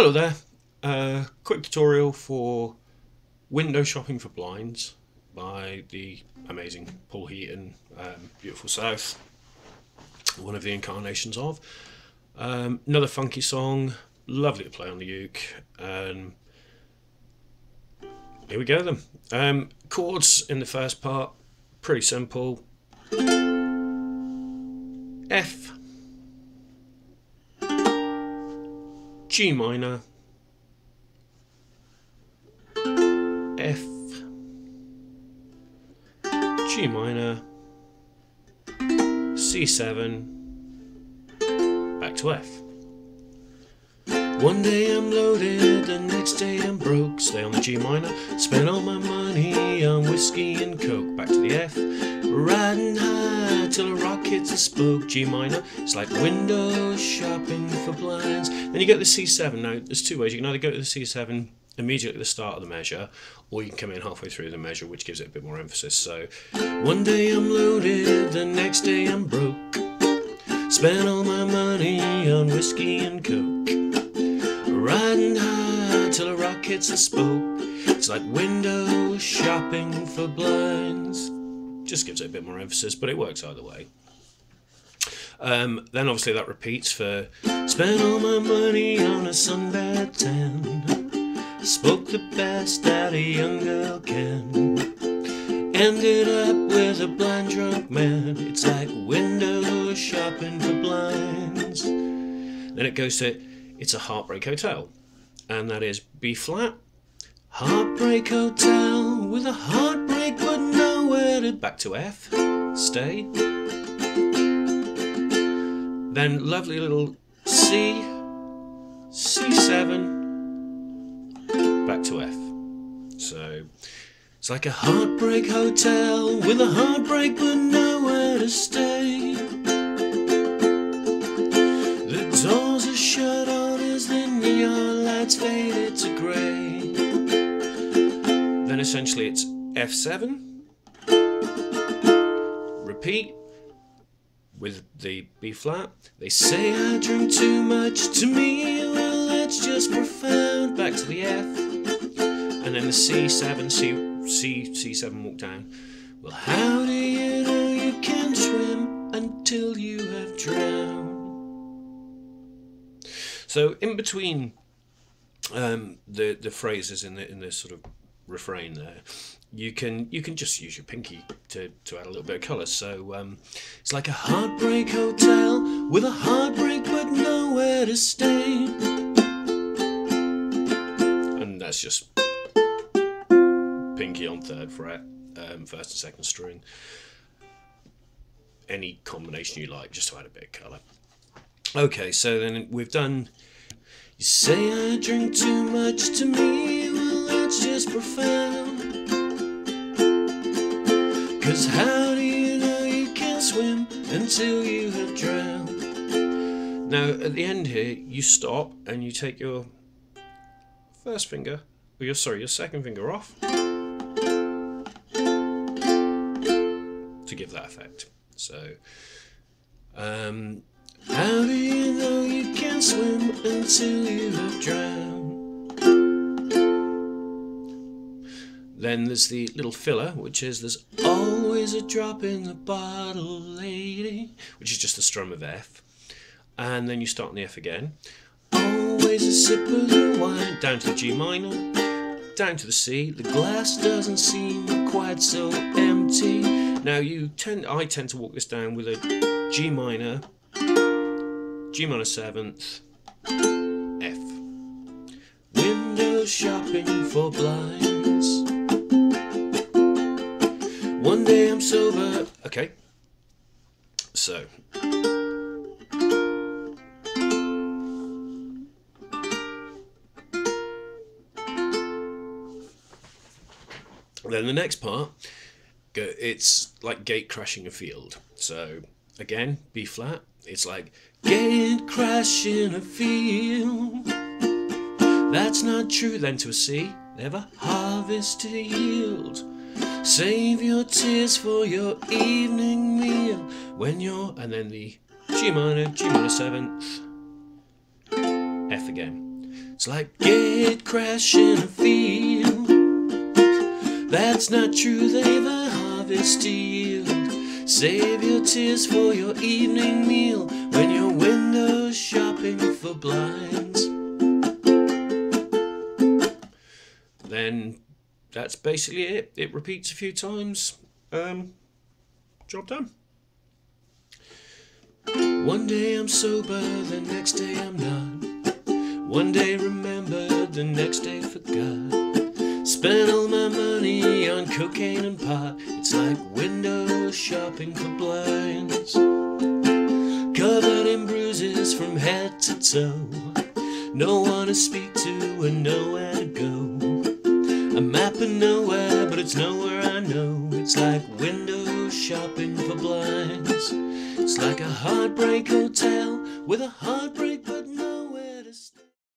Hello there. Uh, quick tutorial for window shopping for blinds by the amazing Paul Heaton, um, Beautiful South, one of the incarnations of. Um, another funky song, lovely to play on the uke. Um, here we go then. Um, chords in the first part, pretty simple. F G minor, F, G minor, C7, back to F. One day I'm loaded, the next day I'm broke. Stay on the G minor, spend all my money on whiskey and coke. Back to the F, riding high till a rock hits a spoke. G minor, it's like window shopping for blinds. Then you get the C7. Now, there's two ways. You can either go to the C7 immediately at the start of the measure, or you can come in halfway through the measure, which gives it a bit more emphasis. So, one day I'm loaded, the next day I'm broke. Spend all my money on whiskey and coke. Riding high till a rock hits a spoke. It's like window shopping for blinds. Just gives it a bit more emphasis, but it works either way. Um, then obviously that repeats for spend all my money on a sunbed tan. Spoke the best that a young girl can. Ended up with a blind drunk man. It's like window shopping for blinds. Then it goes to it's a Heartbreak Hotel, and that is B flat. Heartbreak Hotel with a heartbreak but nowhere to back to F. Stay. Then lovely little C, C7, back to F. So it's like a heartbreak hotel with a heartbreak but nowhere to stay. Faded to grey. Then essentially it's F7. Repeat with the B flat. They say I drink too much to me, well, that's just profound. Back to the F. And then the C7, C, C, C7 walk down. Well, how do you know you can swim until you have drowned? So in between um, the the phrases in the in the sort of refrain there, you can you can just use your pinky to, to add a little bit of colour. So um, it's like a heartbreak hotel with a heartbreak but nowhere to stay. And that's just pinky on third fret, um, first and second string. Any combination you like, just to add a bit of colour. Okay, so then we've done. You say I drink too much to me, well, that's just profound. Cause how do you know you can swim until you have drowned? Now, at the end here, you stop and you take your first finger, or your sorry, your second finger off to give that effect. So, um, how do you know you can swim until you have drowned? Then there's the little filler, which is there's always a drop in the bottle, lady, which is just a strum of F. And then you start on the F again. Always a sip of the wine, down to the G minor, down to the C. The glass doesn't seem quite so empty. Now you tend, I tend to walk this down with a G minor, G minor seventh, F. Window shopping for blinds. One day I'm sober. Okay. So. Then the next part, it's like gate crashing a field. So again, B flat. It's like gate crashing a field. That's not true. Then to a C, they have a harvest to yield. Save your tears for your evening meal when you're and then the G minor, G minor seventh, F again. It's like gate crash in a field. That's not true, they've a harvest to yield. Save your tears for your evening meal when you're window shopping for blinds. Then that's basically it. It repeats a few times. Um, job done. One day I'm sober, the next day I'm not. One day remembered, the next day forgot. Spent all my money on cocaine and pot. It's like window shopping for blinds. Covered in bruises from head to toe. No one to speak to and nowhere to go. A map of nowhere, but it's nowhere I know. It's like window shopping for blinds. It's like a heartbreak hotel with a heartbreak.